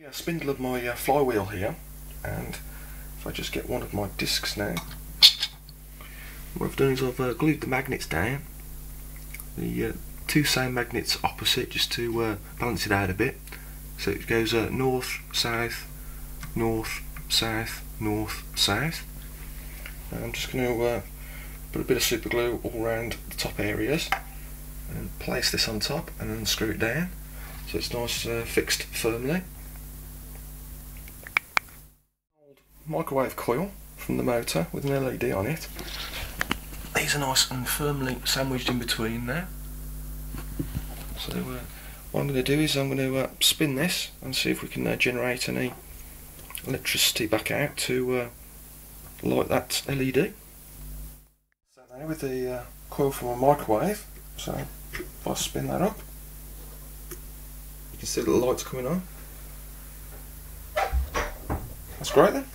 My uh, spindle of my uh, flywheel here, and if I just get one of my discs now, what I've done is I've uh, glued the magnets down, the uh, two same magnets opposite just to uh, balance it out a bit. So it goes uh, north, south, north, south, north, south. And I'm just going to put a bit of super glue all around the top areas and place this on top and then screw it down so it's nice uh, fixed firmly. Microwave coil from the motor with an LED on it. These are nice and firmly sandwiched in between there. So uh, what I'm going to do is I'm going to uh, spin this and see if we can uh, generate any electricity back out to uh, light that LED. So now with the uh, coil from a microwave, so if I spin that up, you can see the lights coming on. That's great then.